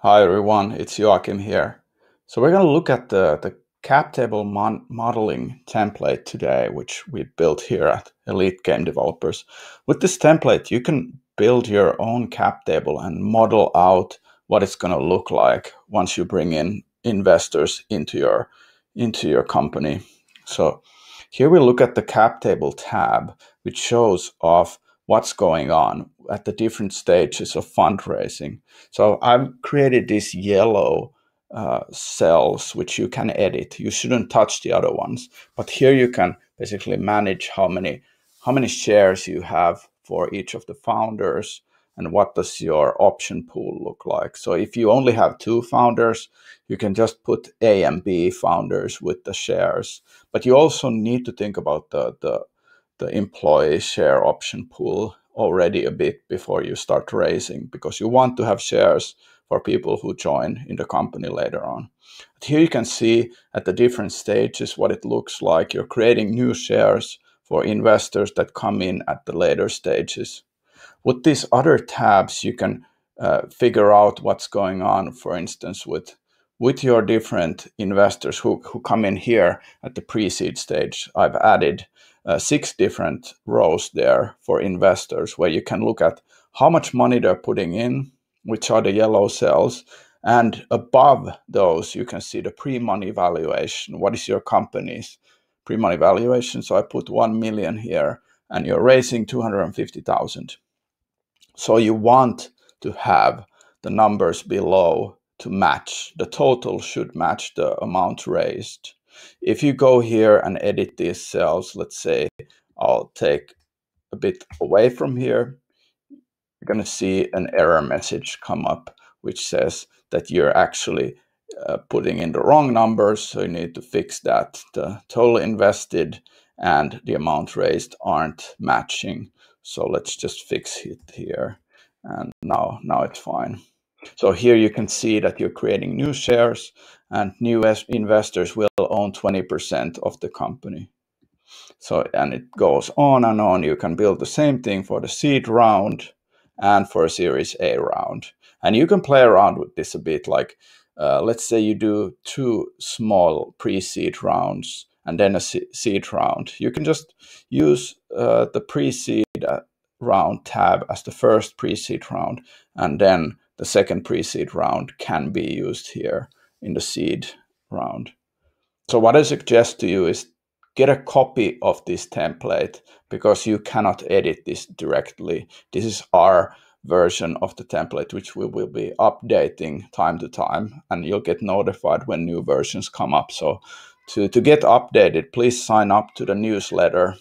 Hi everyone, it's Joachim here. So we're going to look at the, the cap table mon- modeling template today, which we built here at Elite Game Developers. With this template, you can build your own cap table and model out what it's going to look like once you bring in investors into your into your company. So here we look at the cap table tab, which shows off what's going on at the different stages of fundraising. So I've created these yellow uh, cells which you can edit. You shouldn't touch the other ones, but here you can basically manage how many how many shares you have for each of the founders and what does your option pool look like. So if you only have two founders, you can just put A and B founders with the shares. But you also need to think about the the the employee share option pool already a bit before you start raising because you want to have shares for people who join in the company later on. But here you can see at the different stages what it looks like. You're creating new shares for investors that come in at the later stages. With these other tabs, you can uh, figure out what's going on, for instance, with with your different investors who, who come in here at the pre-seed stage. I've added uh, six different rows there for investors where you can look at how much money they're putting in, which are the yellow cells. And above those, you can see the pre money valuation. What is your company's pre money valuation? So I put 1 million here and you're raising 250,000. So you want to have the numbers below to match. The total should match the amount raised. If you go here and edit these cells, let's say I'll take a bit away from here, you're going to see an error message come up which says that you're actually uh, putting in the wrong numbers. So you need to fix that. The total invested and the amount raised aren't matching. So let's just fix it here. And now, now it's fine. So here you can see that you're creating new shares and new investors will own 20% of the company. So, and it goes on and on. You can build the same thing for the seed round and for a series A round. And you can play around with this a bit. Like, uh, let's say you do two small pre seed rounds and then a seed round. You can just use uh, the pre seed uh, round tab as the first pre seed round, and then the second pre seed round can be used here in the seed round. So what I suggest to you is get a copy of this template because you cannot edit this directly. This is our version of the template, which we will be updating time to time, and you'll get notified when new versions come up. So to, to get updated, please sign up to the newsletter